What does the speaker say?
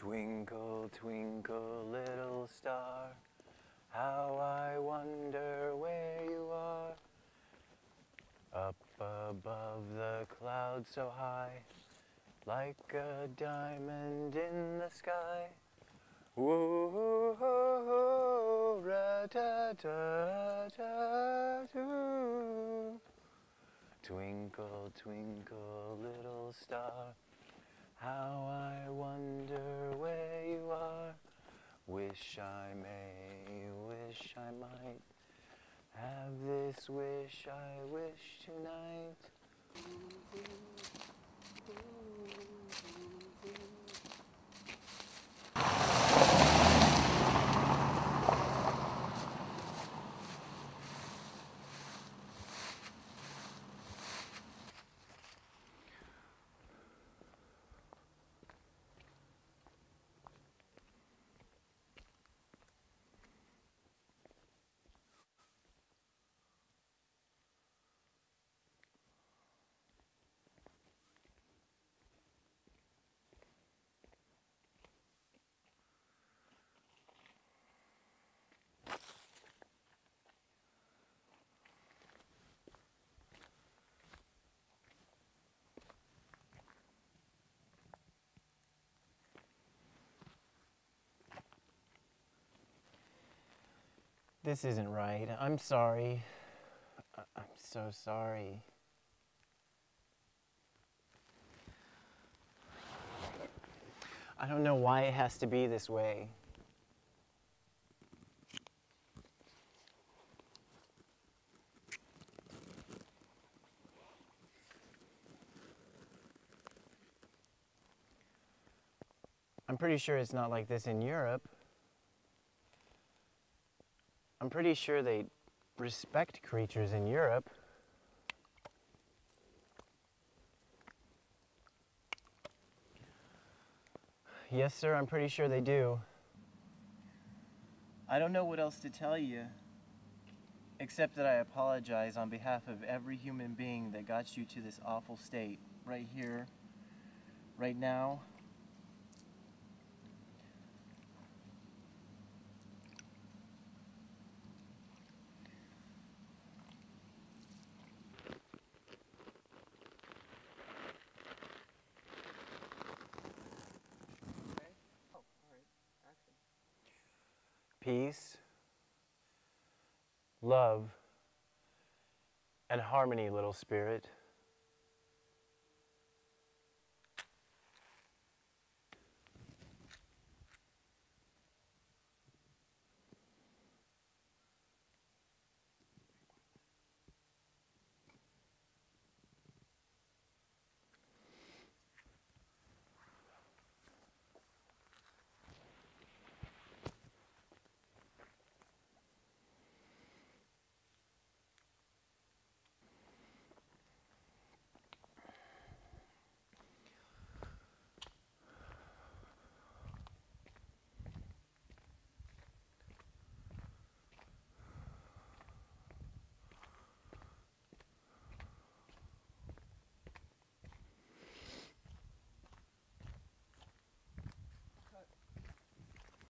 Twinkle, twinkle, little star, how I wonder where you are. Up above the clouds so high, like a diamond in the sky. Whoa, ta ta doo. Twinkle, twinkle, little star, how I wonder where you are. Wish I may, wish I might have this wish I wish tonight. This isn't right. I'm sorry. I'm so sorry. I don't know why it has to be this way. I'm pretty sure it's not like this in Europe. I'm pretty sure they respect creatures in Europe. Yes, sir, I'm pretty sure they do. I don't know what else to tell you, except that I apologize on behalf of every human being that got you to this awful state right here, right now. Peace, love, and harmony, little spirit.